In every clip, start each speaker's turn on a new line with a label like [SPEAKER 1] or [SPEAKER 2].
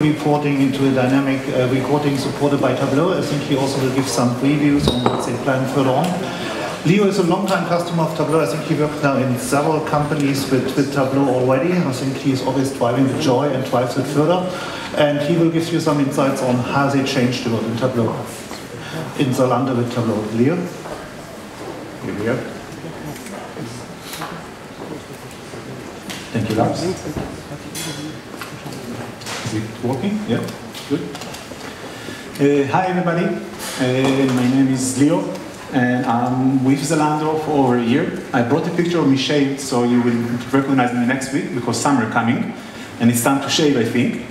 [SPEAKER 1] reporting into a dynamic uh, recording supported by Tableau. I think he also will give some previews on what they plan further on. Lior is a long-time customer of Tableau. I think he worked now in several companies with, with Tableau already. I think he is always driving the joy and drives it further. And he will give you some insights on how they changed a lot in Tableau, in Zalando with Tableau. Lior? Here we. Thank you, Lars. Is it working? Yeah, good. Uh, hi everybody, uh, my name is Lior and I'm with Zalando for over a year. I brought a picture of me shaved so you will recognize me next week because summer is coming and it's time to shave I think.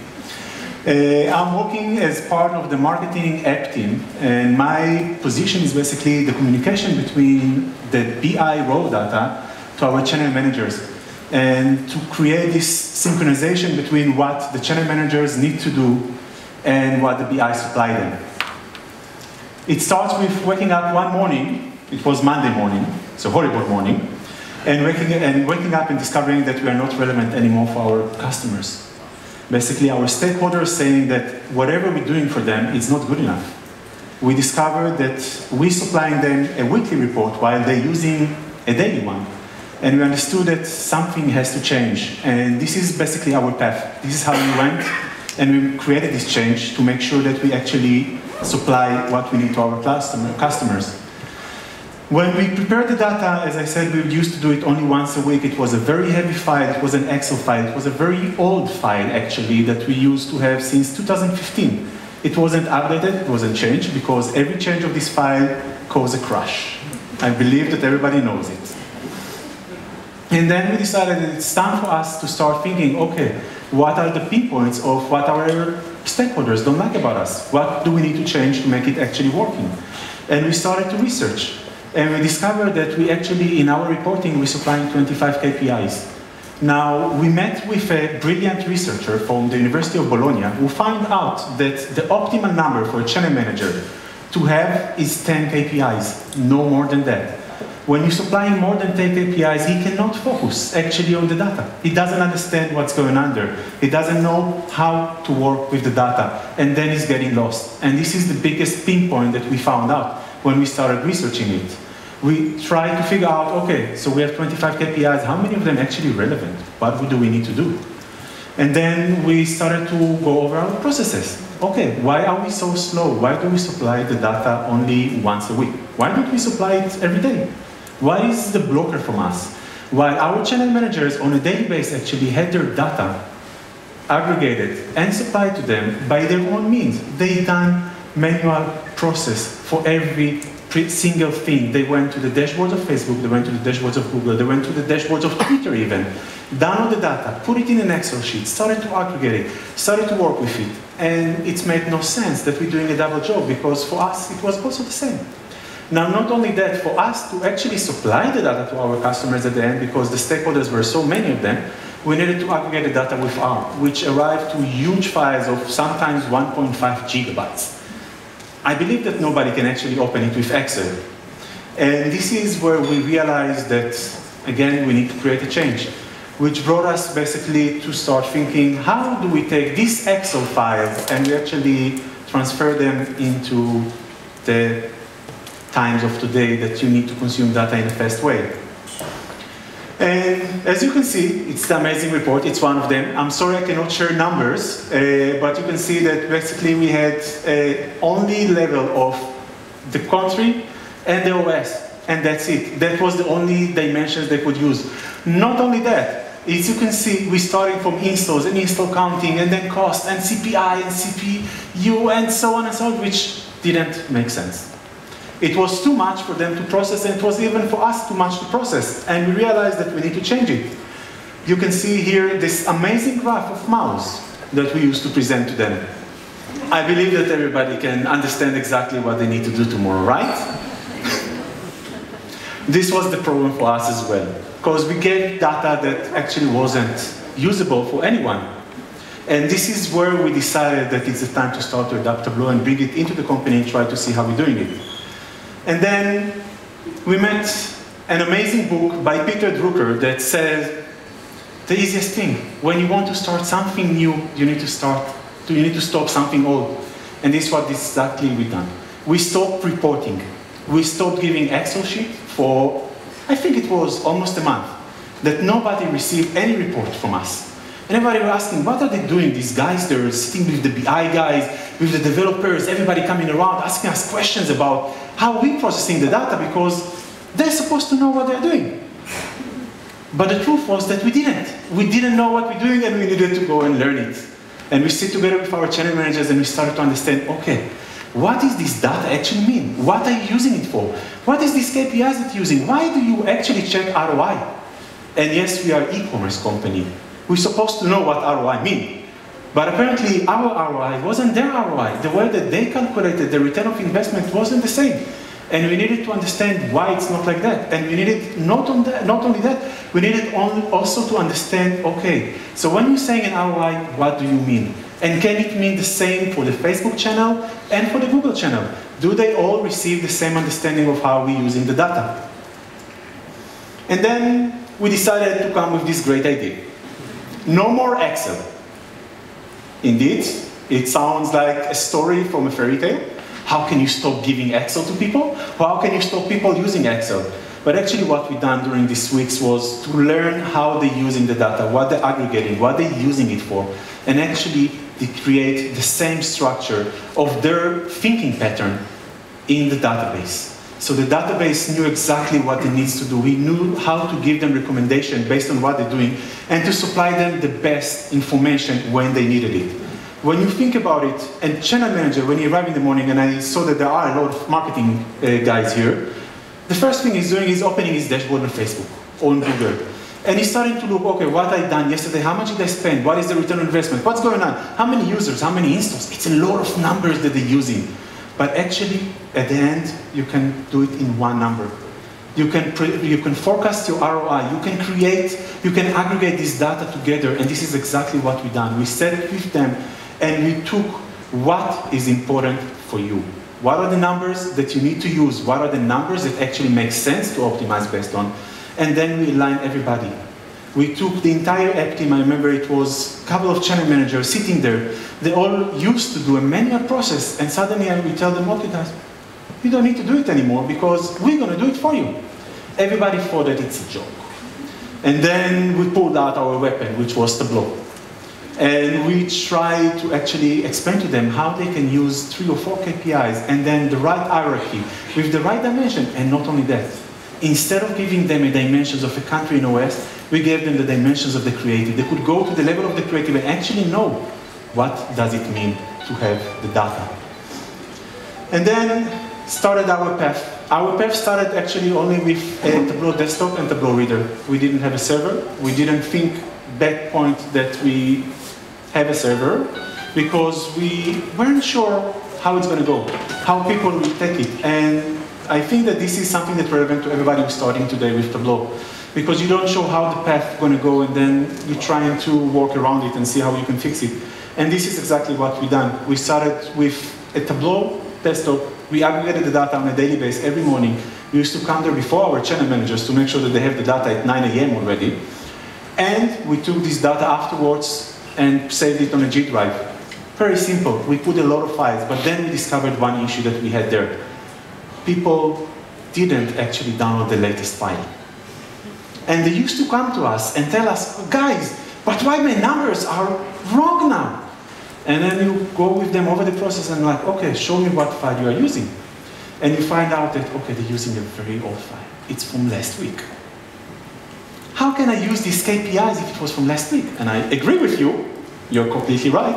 [SPEAKER 1] Uh, I'm working as part of the marketing app team and my position is basically the communication between the BI raw data to our channel managers and to create this synchronization between what the channel managers need to do and what the BI supply them. It starts with waking up one morning, it was Monday morning, so horrible morning, and waking, and waking up and discovering that we are not relevant anymore for our customers. Basically, our stakeholders saying that whatever we're doing for them is not good enough. We discovered that we're supplying them a weekly report while they're using a daily one and we understood that something has to change. And this is basically our path. This is how we went, and we created this change to make sure that we actually supply what we need to our customer, customers. When we prepared the data, as I said, we used to do it only once a week. It was a very heavy file, it was an Excel file, it was a very old file actually that we used to have since 2015. It wasn't updated, it wasn't changed, because every change of this file caused a crash. I believe that everybody knows it. And then we decided that it's time for us to start thinking, okay, what are the pinpoints of what our stakeholders don't like about us? What do we need to change to make it actually working? And we started to research. And we discovered that we actually, in our reporting, we're supplying 25 KPIs. Now, we met with a brilliant researcher from the University of Bologna who found out that the optimal number for a channel manager to have is 10 KPIs, no more than that. When you're supplying more than 10 KPIs, he cannot focus actually on the data. He doesn't understand what's going on there. He doesn't know how to work with the data, and then he's getting lost. And this is the biggest pinpoint that we found out when we started researching it. We tried to figure out, okay, so we have 25 KPIs, how many of them actually relevant? What do we need to do? And then we started to go over our processes. Okay, why are we so slow? Why do we supply the data only once a week? Why don't we supply it every day? Why is the blocker from us? While our channel managers on a daily basis actually had their data aggregated and supplied to them by their own means. They done manual process for every single thing. They went to the dashboards of Facebook, they went to the dashboards of Google, they went to the dashboards of Twitter even, download the data, put it in an Excel sheet, started to aggregate it, started to work with it. And it made no sense that we're doing a double job because for us it was also the same. Now, not only that, for us to actually supply the data to our customers at the end, because the stakeholders were so many of them, we needed to aggregate the data with R, which arrived to huge files of sometimes 1.5 gigabytes. I believe that nobody can actually open it with Excel. And this is where we realized that, again, we need to create a change, which brought us basically to start thinking, how do we take this Excel file and we actually transfer them into the times of today that you need to consume data in a fast way. And as you can see, it's the amazing report, it's one of them. I'm sorry I cannot share numbers, uh, but you can see that basically we had uh, only level of the country and the OS, and that's it. That was the only dimensions they could use. Not only that, as you can see, we started from installs and install counting and then cost and CPI and CPU and so on and so on, which didn't make sense. It was too much for them to process, and it was even for us too much to process. And we realized that we need to change it. You can see here this amazing graph of mouse that we used to present to them. I believe that everybody can understand exactly what they need to do tomorrow, right? this was the problem for us as well, because we gave data that actually wasn't usable for anyone. And this is where we decided that it's the time to start to adapt Tableau and bring it into the company and try to see how we're doing it. And then we met an amazing book by Peter Drucker that says the easiest thing, when you want to start something new, you need to start You need to stop something old. And this is what exactly we done. We stopped reporting. We stopped giving Excel sheet for, I think it was almost a month, that nobody received any report from us. And everybody was asking, what are they doing? These guys, they're sitting with the BI guys, with the developers, everybody coming around asking us questions about how we processing the data because they're supposed to know what they're doing. But the truth was that we didn't. We didn't know what we're doing and we needed to go and learn it. And we sit together with our channel managers and we started to understand, okay, what does this data actually mean? What are you using it for? What is this KPIs that you're using? Why do you actually check ROI? And yes, we are e-commerce company. We're supposed to know what ROI means. But apparently our ROI wasn't their ROI. The way that they calculated the return of investment wasn't the same. And we needed to understand why it's not like that. And we needed not, on that, not only that, we needed also to understand, okay, so when you're saying an ROI, what do you mean? And can it mean the same for the Facebook channel and for the Google channel? Do they all receive the same understanding of how we're using the data? And then we decided to come with this great idea. No more Excel. Indeed, it sounds like a story from a fairy tale. How can you stop giving Excel to people? How can you stop people using Excel? But actually what we've done during these weeks was to learn how they're using the data, what they're aggregating, what they're using it for, and actually create the same structure of their thinking pattern in the database. So the database knew exactly what it needs to do. We knew how to give them recommendation based on what they're doing and to supply them the best information when they needed it. When you think about it, and channel manager, when he arrived in the morning and I saw that there are a lot of marketing uh, guys here, the first thing he's doing is opening his dashboard on Facebook or on Google. And he's starting to look, okay, what I done yesterday, how much did I spend, what is the return on investment, what's going on, how many users, how many installs. It's a lot of numbers that they're using. But actually, at the end, you can do it in one number. You can, you can forecast your ROI, you can create, you can aggregate this data together, and this is exactly what we've done. We sat with them, and we took what is important for you. What are the numbers that you need to use? What are the numbers that actually make sense to optimize based on? And then we align everybody. We took the entire app team, I remember it was a couple of channel managers sitting there. They all used to do a manual process, and suddenly we tell them, okay guys, you don't need to do it anymore because we're going to do it for you. Everybody thought that it's a joke. And then we pulled out our weapon, which was Tableau. And we tried to actually explain to them how they can use three or four KPIs and then the right hierarchy with the right dimension. And not only that, instead of giving them a dimensions of a country in OS, we gave them the dimensions of the creative. They could go to the level of the creative and actually know what does it mean to have the data. And then started our path. Our path started actually only with a Tableau desktop and Tableau reader. We didn't have a server. We didn't think back point that we have a server because we weren't sure how it's going to go, how people will take it. And I think that this is something that's relevant to everybody who's starting today with Tableau because you don't show how the path is going to go and then you're trying to work around it and see how you can fix it. And this is exactly what we've done. We started with a Tableau desktop. We aggregated the data on a daily basis every morning. We used to come there before our channel managers to make sure that they have the data at 9 a.m. already. And we took this data afterwards and saved it on a G drive. Very simple. We put a lot of files, but then we discovered one issue that we had there. People didn't actually download the latest file. And they used to come to us and tell us, guys, but why my numbers are wrong now? And then you go with them over the process and like, okay, show me what file you are using. And you find out that, okay, they're using a very old file. It's from last week. How can I use these KPIs if it was from last week? And I agree with you, you're completely right.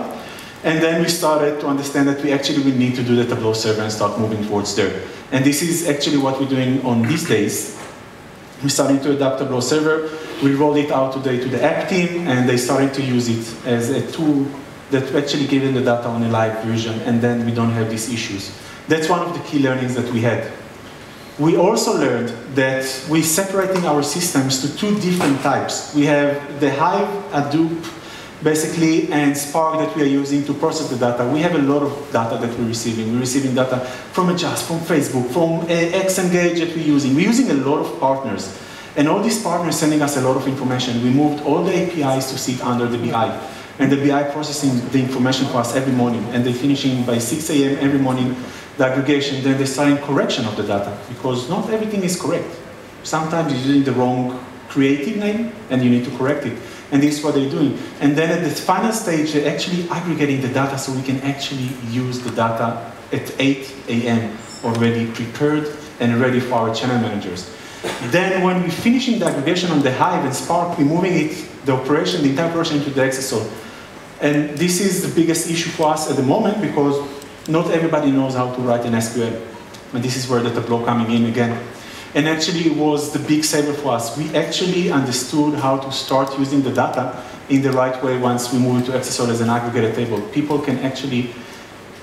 [SPEAKER 1] And then we started to understand that we actually will need to do the Tableau server and start moving towards there. And this is actually what we're doing on these days. We're starting to adapt Tableau server. We rolled it out today to the app team, and they started to use it as a tool that actually them the data on a live version, and then we don't have these issues. That's one of the key learnings that we had. We also learned that we're separating our systems to two different types. We have the Hive, Hadoop, basically, and Spark that we are using to process the data. We have a lot of data that we're receiving. We're receiving data from Adjust, from Facebook, from uh, Xngage that we're using. We're using a lot of partners. And all these partners sending us a lot of information. We moved all the APIs to sit under the BI. And the BI processing the information for us every morning, and they're finishing by 6 a.m. every morning the aggregation, then they're starting correction of the data, because not everything is correct. Sometimes you're using the wrong creative name, and you need to correct it. And this is what they're doing. And then at the final stage, they're actually aggregating the data so we can actually use the data at 8 a.m. already prepared and ready for our channel managers. Then when we're finishing the aggregation on the Hive and Spark, we're moving it, the operation, the entire operation into the Exasol. And this is the biggest issue for us at the moment because not everybody knows how to write an SQL. And this is where the Tableau coming in again. And actually it was the big saver for us. We actually understood how to start using the data in the right way once we move into Exasol as an aggregated table. People can actually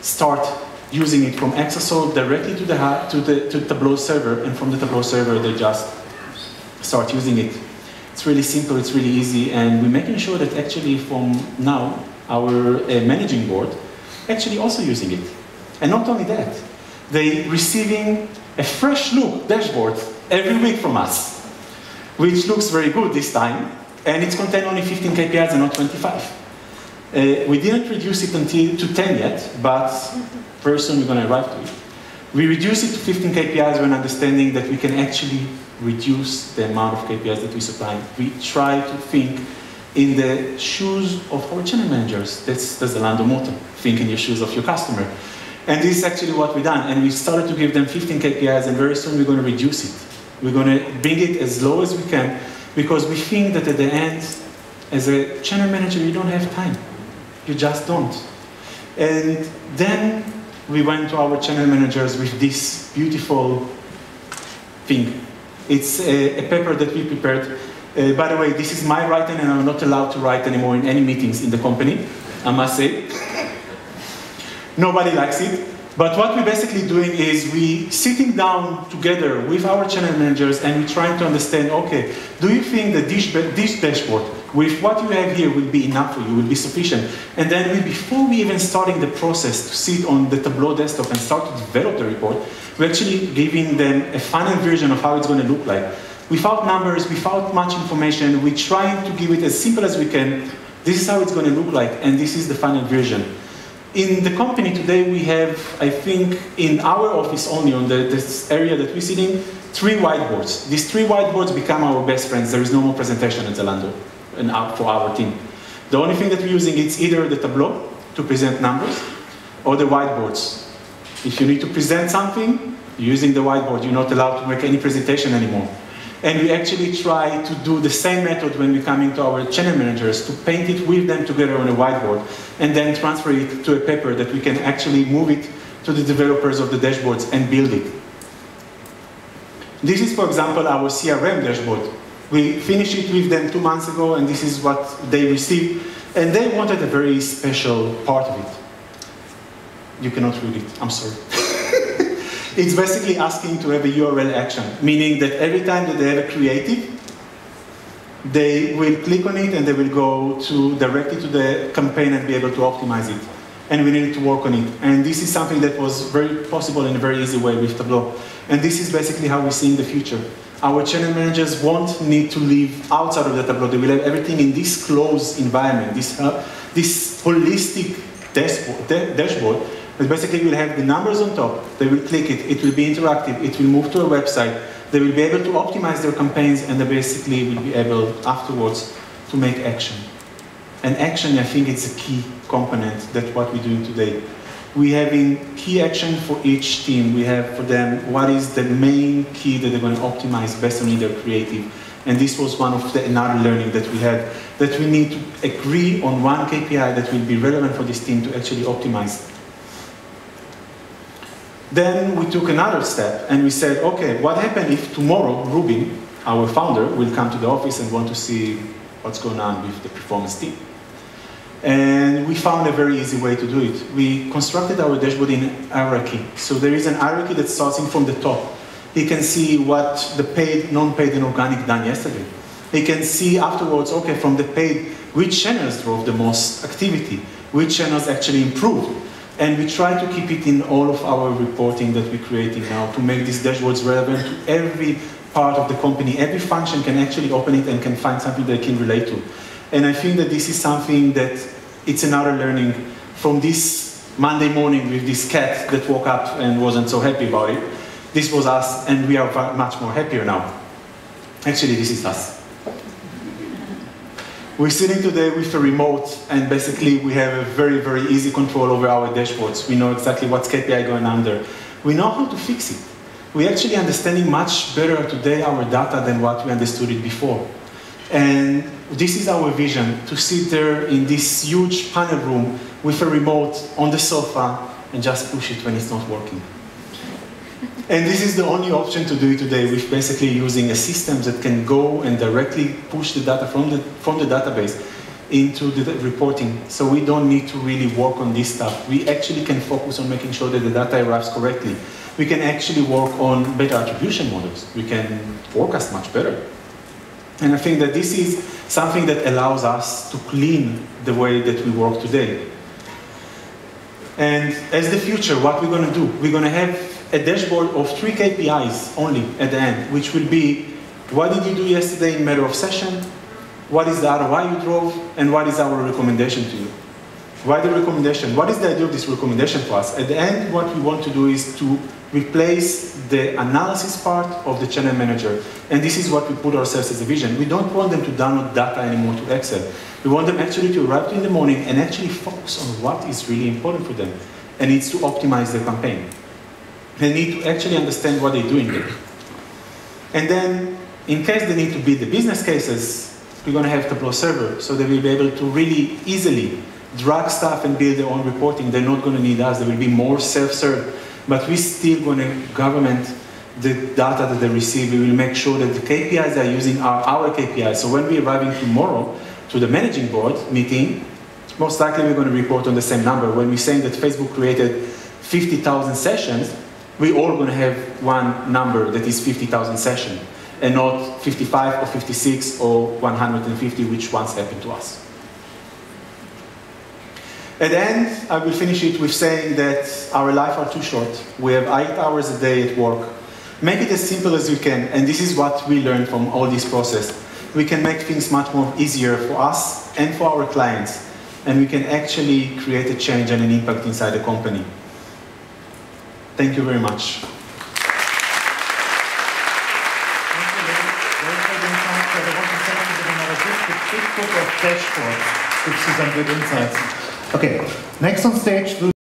[SPEAKER 1] start using it from Exasol directly to the, to the to Tableau server, and from the Tableau server they just start using it. It's really simple, it's really easy, and we're making sure that actually from now, our uh, managing board actually also using it. And not only that, they receiving a fresh look dashboard every week from us, which looks very good this time, and it's contain only 15 KPIs and not 25. Uh, we didn't reduce it until to 10 yet, but very soon we're going to arrive to it. We reduce it to 15 KPIs when understanding that we can actually reduce the amount of KPIs that we supply. We try to think in the shoes of our channel managers. That's the Zalando motto, think in the shoes of your customer. And this is actually what we've done. And we started to give them 15 KPIs, and very soon we're going to reduce it. We're going to bring it as low as we can, because we think that at the end, as a channel manager, you don't have time. You just don't. And then we went to our channel managers with this beautiful thing. It's a, a paper that we prepared. Uh, by the way, this is my writing and I'm not allowed to write anymore in any meetings in the company, I must say. Nobody likes it. But what we're basically doing is we sitting down together with our channel managers and we're trying to understand, okay, do you think that this, this dashboard with what you have here will be enough for you, will be sufficient. And then we, before we even starting the process to sit on the Tableau desktop and start to develop the report, we're actually giving them a final version of how it's going to look like. Without numbers, without much information, we're trying to give it as simple as we can. This is how it's going to look like, and this is the final version. In the company today, we have, I think, in our office only, on the, this area that we sit in, three whiteboards. These three whiteboards become our best friends. There is no more presentation at Zalando and for our team. The only thing that we're using is either the Tableau to present numbers or the whiteboards. If you need to present something, using the whiteboard, you're not allowed to make any presentation anymore. And we actually try to do the same method when we come into our channel managers to paint it with them together on a whiteboard and then transfer it to a paper that we can actually move it to the developers of the dashboards and build it. This is, for example, our CRM dashboard. We finished it with them two months ago, and this is what they received. And they wanted a very special part of it. You cannot read it, I'm sorry. it's basically asking to have a URL action, meaning that every time that they have a creative, they will click on it and they will go to directly to the campaign and be able to optimize it. And we needed to work on it. And this is something that was very possible in a very easy way with Tableau. And this is basically how we see in the future our channel managers won't need to live outside of the Tableau. They will have everything in this closed environment, this, uh, this holistic dashboard. But basically, we'll have the numbers on top. They will click it. It will be interactive. It will move to a website. They will be able to optimize their campaigns, and they basically will be able afterwards to make action. And action, I think, it's a key component that what we're doing today we having key action for each team. We have for them what is the main key that they're going to optimize based on their creative. And this was one of the another learning that we had, that we need to agree on one KPI that will be relevant for this team to actually optimize. Then we took another step and we said, okay, what happens if tomorrow Rubin, our founder, will come to the office and want to see what's going on with the performance team? And we found a very easy way to do it. We constructed our dashboard in hierarchy. So there is an hierarchy that starts from the top. He can see what the paid, non-paid, and organic done yesterday. He can see afterwards, okay, from the paid, which channels drove the most activity, which channels actually improved. And we try to keep it in all of our reporting that we're creating now to make these dashboards relevant to every part of the company. Every function can actually open it and can find something they can relate to. And I think that this is something that it's another learning from this Monday morning with this cat that woke up and wasn't so happy about it. This was us, and we are much more happier now. Actually, this is us. We're sitting today with a remote, and basically we have a very, very easy control over our dashboards. We know exactly what's KPI going under. We know how to fix it. We're actually understanding much better today our data than what we understood it before. And this is our vision, to sit there in this huge panel room with a remote on the sofa and just push it when it's not working. And this is the only option to do it today with basically using a system that can go and directly push the data from the, from the database into the reporting. So we don't need to really work on this stuff. We actually can focus on making sure that the data arrives correctly. We can actually work on better attribution models. We can forecast much better. And I think that this is something that allows us to clean the way that we work today. And as the future, what we're going to do, we're going to have a dashboard of three KPIs only at the end, which will be what did you do yesterday in matter of session, what is the ROI you drove, and what is our recommendation to you. Why the recommendation? What is the idea of this recommendation for us? At the end, what we want to do is to replace the analysis part of the channel manager. And this is what we put ourselves as a vision. We don't want them to download data anymore to Excel. We want them actually to arrive in the morning and actually focus on what is really important for them. And it's to optimize their campaign. They need to actually understand what they're doing there. And then, in case they need to build the business cases, we're going to have Tableau Server, so they will be able to really easily drag stuff and build their own reporting. They're not going to need us. There will be more self-serve. But we're still going to government the data that they receive. We will make sure that the KPIs they're using are our KPIs. So when we're arriving tomorrow to the managing board meeting, most likely we're going to report on the same number. When we're saying that Facebook created 50,000 sessions, we're all going to have one number that is 50,000 sessions, and not 55 or 56 or 150, which once happened to us. At the end, I will finish it with saying that our life are too short. We have eight hours a day at work. Make it as simple as you can, and this is what we learned from all this process. We can make things much more easier for us and for our clients, and we can actually create a change and an impact inside the company. Thank you very much.
[SPEAKER 2] some good insights. Okay, next on stage